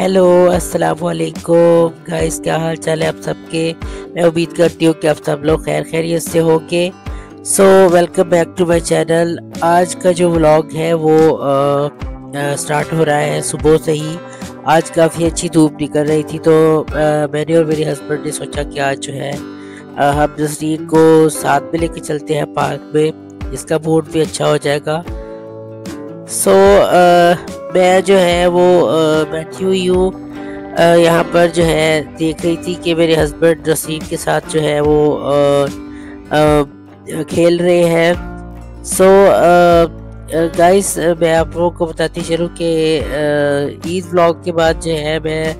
Hello अस्सलाम वालेकुम guys क्या हाल चाल है आप सबके? मैं उम्मीद करती हूँ कि आप सब लोग खैर खैरियत से होंगे। So welcome back to my channel आज का जो व्लॉग है वो स्टार्ट हो रहा है सुबह से ही। आज काफ़ी अच्छी धूप निकल रही थी तो आ, मैंने और मेरे हस्बैंड ने सोचा कि आज जो है आ, हम नसरीन को साथ में लेके चलते हैं पार्क में। इसका मूड भी अच्छा हो जाएगा। सो so, मैं जो है वो बैठी हुई हूँ। यहाँ पर जो है देख रही थी कि मेरे हस्बैंड रसीद के साथ जो है वो खेल रहे हैं। सो गाइस मैं आप लोगों को बताती चलूँ कि ईद व्लॉग के बाद जो है मैं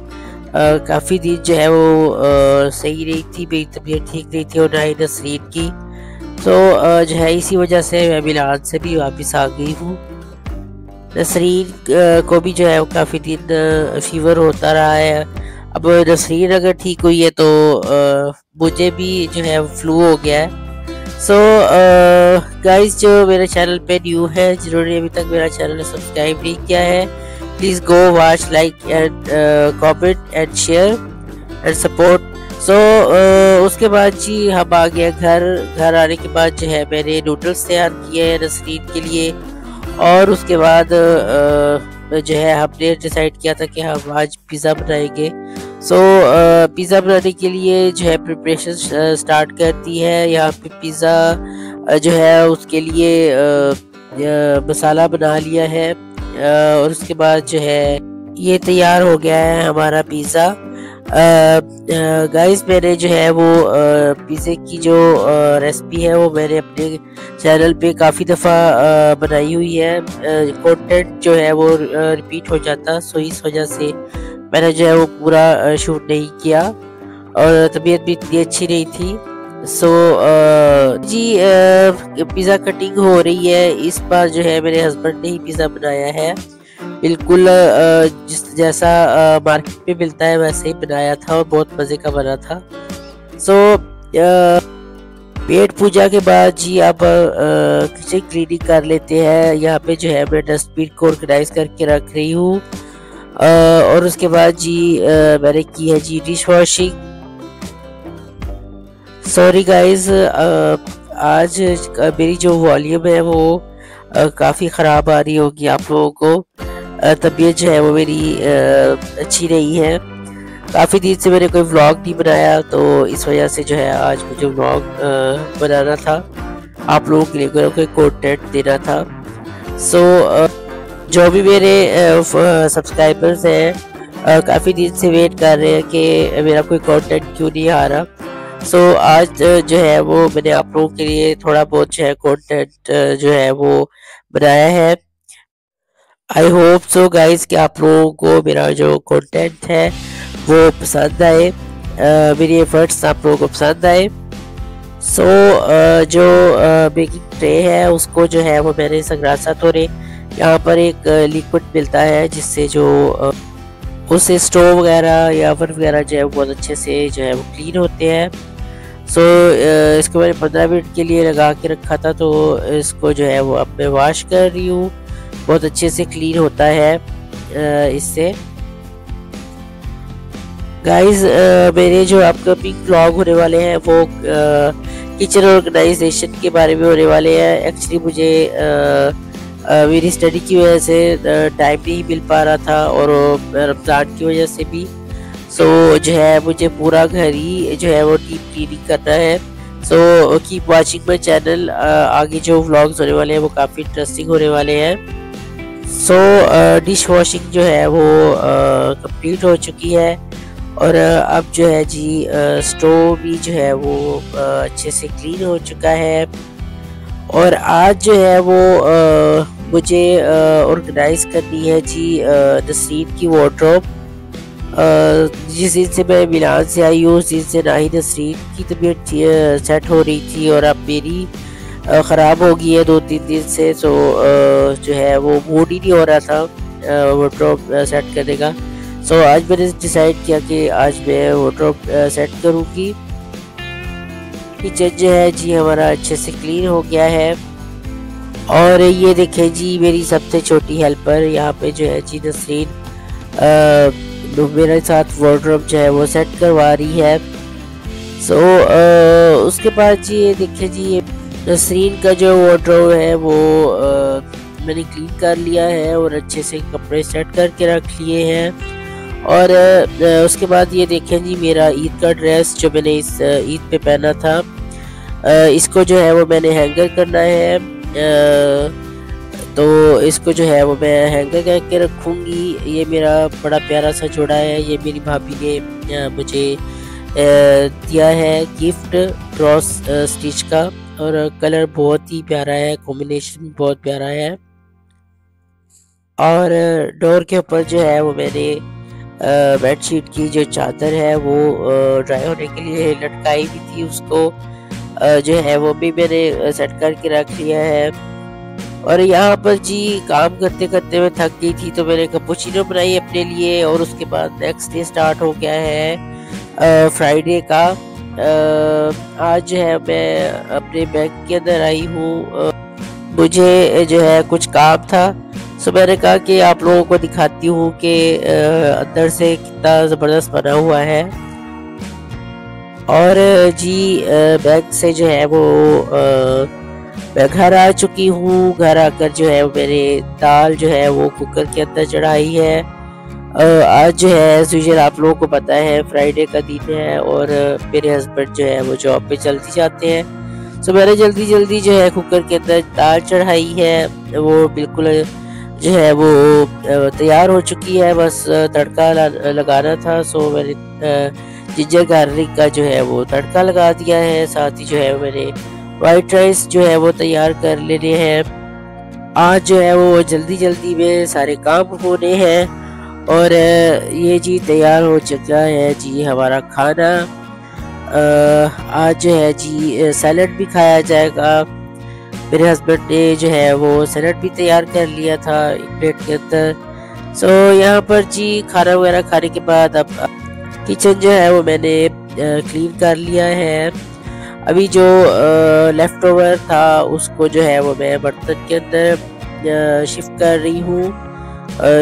काफ़ी दिन जो है वो सही रही थी मेरी तबीयत ठीक रही थी और ना ही नसरीन की। तो जो है इसी वजह से मैं मिलान से भी वापस आ गई हूँ। नसरीन को भी जो है वो काफ़ी दिन फीवर होता रहा है। अब नसरीन अगर ठीक हुई है तो मुझे भी जो है फ्लू हो गया है। सो so, गाइस जो मेरे चैनल पे न्यू है जिन्होंने अभी तक मेरा चैनल सब्सक्राइब नहीं किया है please go watch like and comment and share and support so उसके बाद जी हम आ गए घर। घर आने के बाद जो है मैंने नूडल्स तैयार किए हैं नसरीन के लिए। और उसके बाद जो है हमने डिसाइड किया था कि हम आज पिज़्ज़ा बनाएँगे। सो so, पिज़्ज़ा बनाने के लिए जो है प्रिपरेशन स्टार्ट करती है। यहाँ पे पिज़्ज़ा जो है उसके लिए मसाला बना लिया है। और उसके बाद जो है ये तैयार हो गया है हमारा पिज़्ज़ा गाइस मैंने जो है वो पिज़्ज़े की जो रेसिपी है वो मैंने अपने चैनल पे काफ़ी दफ़ा बनाई हुई है। कंटेंट जो है वो रिपीट हो जाता सो इस वजह से मैंने जो है वो पूरा शूट नहीं किया और तबीयत भी इतनी अच्छी नहीं थी। सो so, जी पिज़्ज़ा कटिंग हो रही है। इस बार जो है मेरे हस्बैंड ने ही पिज़्ज़ा बनाया है। बिल्कुल जिस जैसा मार्केट में मिलता है वैसे ही बनाया था और बहुत मज़े का बना था। सो पेट पूजा के बाद जी आप किचन क्लीनिंग कर लेते हैं। यहाँ पे जो है मैं डस्टबिन को ऑर्गेनाइज करके रख रही हूँ। और उसके बाद जी आ, मैंने की है जी डिश वॉशिंग सॉरी गाइस आज मेरी जो वॉल्यूम है वो काफ़ी ख़राब आ रही होगी आप लोगों को। तबीयत जो है वो मेरी अच्छी नहीं है। काफ़ी दिन से मैंने कोई व्लॉग नहीं बनाया तो इस वजह से जो है आज मुझे व्लॉग बनाना था। आप लोगों के लिए कोई कॉन्टेंट देना था। सो जो भी मेरे सब्सक्राइबर्स हैं काफ़ी दिन से वेट कर रहे हैं कि मेरा कोई कंटेंट क्यों नहीं आ रहा। सो so, आज जो है वो मैंने आप लोगों के लिए थोड़ा बहुत जो है कंटेंट जो है वो बनाया है। आई होप सो गाइस कि आप लोगों को मेरा जो कंटेंट है वो पसंद आए। मेरी एफर्ट्स आप लोगों को पसंद आए। सो so, जो बेकिंग ट्रे है उसको जो है वो मैंने संग्रासा थोड़े यहाँ पर एक लिक्विड मिलता है जिससे जो उससे स्टोव वगैरह या ओवन वगैरह जो है वो बहुत अच्छे से जो है वो क्लीन होते हैं। सो so, इसको मैंने पंद्रह मिनट के लिए लगा के रखा था तो इसको जो है वो अब मैं वॉश कर रही हूँ। बहुत अच्छे से क्लीन होता है इससे। गाइस मेरे जो अपकमिंग ब्लॉग होने वाले हैं वो किचन ऑर्गेनाइजेशन के बारे में होने वाले हैं। एक्चुअली मुझे मेरी स्टडी की वजह से टाइम नहीं मिल पा रहा था और रमज़ान की वजह से भी। सो so, जो है मुझे पूरा घर ही जो है वो डीप क्लीनिंग करना है। So keep watching my channel आगे जो व्लॉग्स होने वाले हैं वो काफ़ी इंटरेस्टिंग होने वाले हैं। सो डिश वॉशिंग जो है वो कंप्लीट uh, हो चुकी है। और uh, अब जो है जी स्टोव uh, भी जो है वो अच्छे से क्लीन हो चुका है। और आज जो है वो मुझे ऑर्गेनाइज करनी है जी नसरीन की वार्ड्रोब जिस दिन से मैं मिलान से आई हूँ उस दिन से ना ही नसरीन की तबीयत सेट हो रही थी और अब मेरी ख़राब हो गई है दो तीन दिन से तो जो है वो मूड ही नहीं हो रहा था वोड्रॉप सेट करने का। सो आज मैंने डिसाइड किया कि आज मैं वोड्रॉप सेट करूँगी। किचन जो है जी हमारा अच्छे से क्लीन हो गया है। और ये देखें जी मेरी सबसे छोटी हेल्पर यहाँ पे जो है जी नसरीन मेरे साथ वार्ड्रोब जो है वो सेट करवा रही है। सो so, उसके बाद जी ये देखें जी ये नसरीन का जो वार्ड्रोब है वो आ, मैंने क्लीन कर लिया है और अच्छे से कपड़े सेट करके रख लिए हैं। और आ, उसके बाद ये देखें जी मेरा ईद का ड्रेस जो मैंने इस ईद पे पहना था आ, इसको जो है वो मैंने हैंगर करना है तो इसको जो है वो मैं हैंगर करके रखूँगी। ये मेरा बड़ा प्यारा सा जोड़ा है ये मेरी भाभी ने मुझे दिया है गिफ्ट क्रॉस स्टिच का। और कलर बहुत ही प्यारा है कॉम्बिनेशन बहुत प्यारा है। और डोर के ऊपर जो है वो मैंने बेडशीट की जो चादर है वो ड्राई होने के लिए लटकाई भी थी। उसको जो है वो भी मैंने सेट करके रख लिया है। और यहाँ पर जी काम करते करते मैं थक गई थी तो मैंने कपूचिनो बनाई अपने लिए और उसके बाद नेक्स्ट डे स्टार्ट हो गया है फ्राइडे का। आज जो है मैं अपने बैंक के अंदर आई हूँ। मुझे जो है कुछ काम था। सो मैंने कहा कि आप लोगों को दिखाती हूँ कि अंदर से कितना ज़बरदस्त बना हुआ है। और जी बैग से जो है वो मैं घर आ चुकी हूँ। घर आकर जो है मैंने दाल जो है वो कुकर के अंदर चढ़ाई है। आज जो है यूजल आप लोगों को पता है फ्राइडे का दिन है और मेरे हस्बैंड जो है, वो जॉब पे जल्दी जाते हैं। सो मैंने जल्दी जल्दी जो है कुकर के अंदर दाल चढ़ाई है। वो बिल्कुल जो है, वो तैयार हो चुकी है। बस तड़का लगाना था। सो मैंने जिंजर गार्लिक का जो है, वो तड़का लगा दिया है। साथ ही जो है, मैंने वाइट राइस जो है, वो तैयार कर लेने हैं। आज जो है, वो जल्दी जल्दी में सारे काम होने हैं। और ये जी तैयार हो चुका है जी हमारा खाना। आज जो है जी सैलड भी खाया जाएगा। मेरे हस्बैंड ने जो है वो सैलड भी तैयार कर लिया था एक प्लेट के अंदर। सो यहाँ पर जी खाना वगैरह खाने के बाद अब किचन जो है वो मैंने क्लीन कर लिया है। अभी जो लेफ़्ट ओवर था उसको जो है वो मैं बर्तन के अंदर शिफ्ट कर रही हूँ।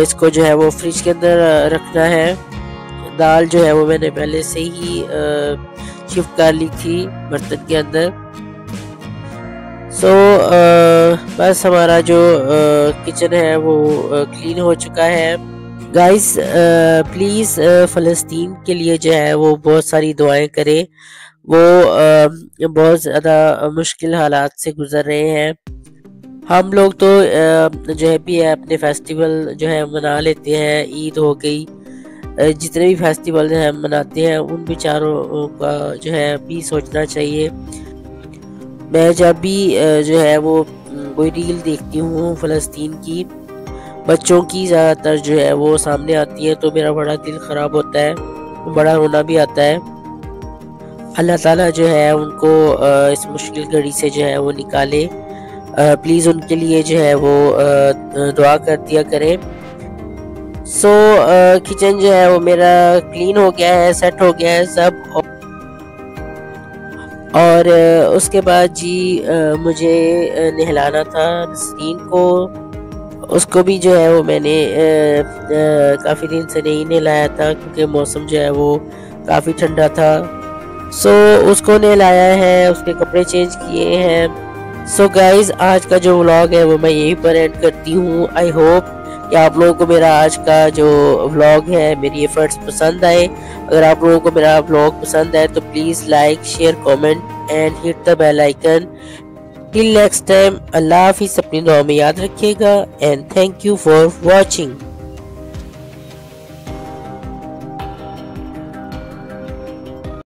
इसको जो है वो फ्रिज के अंदर रखना है। दाल जो है वो मैंने पहले से ही शिफ्ट कर ली थी बर्तन के अंदर। सो so, बस हमारा जो किचन है वो क्लीन हो चुका है। गाइस प्लीज़ फ़लस्तीन के लिए जो है वो बहुत सारी दुआएँ करें। वो बहुत ज़्यादा मुश्किल हालात से गुज़र रहे हैं। हम लोग तो जो है भी है, अपने फेस्टिवल जो है मना लेते हैं, ईद हो गई। जितने भी फेस्टिवल हैं मनाते हैं, उन बेचारों का जो है भी सोचना चाहिए। मैं जब भी जो है वो कोई रील देखती हूँ फ़लस्तीन की, बच्चों की ज़्यादातर जो है वो सामने आती है तो मेरा बड़ा दिल ख़राब होता है, बड़ा रोना भी आता है। अल्लाह ताला जो है उनको इस मुश्किल घड़ी से जो है वो निकाले। प्लीज़ उनके लिए जो है वो दुआ कर दिया करें। सो so, किचन जो है वो मेरा क्लीन हो गया है सेट हो गया है सब। और उसके बाद जी मुझे नहलाना था नसरीन को। उसको भी जो है वो मैंने काफ़ी दिन से नहीं नहलाया था क्योंकि मौसम जो है वो काफ़ी ठंडा था। सो so, उसको नहलाया है उसके कपड़े चेंज किए हैं। सो so गाइज़ आज का जो व्लॉग है वो मैं यहीं पर एंड करती हूँ. आई होप कि आप लोगों को मेरा आज का जो व्लॉग है, मेरी एफर्ट्स पसंद आए. अगर आप लोगों को मेरा व्लॉग पसंद आए तो please like share comment and hit the bell icon till next time अल्लाह हाफिज़, अपनी दुआ में याद रखिएगा and thank you for watching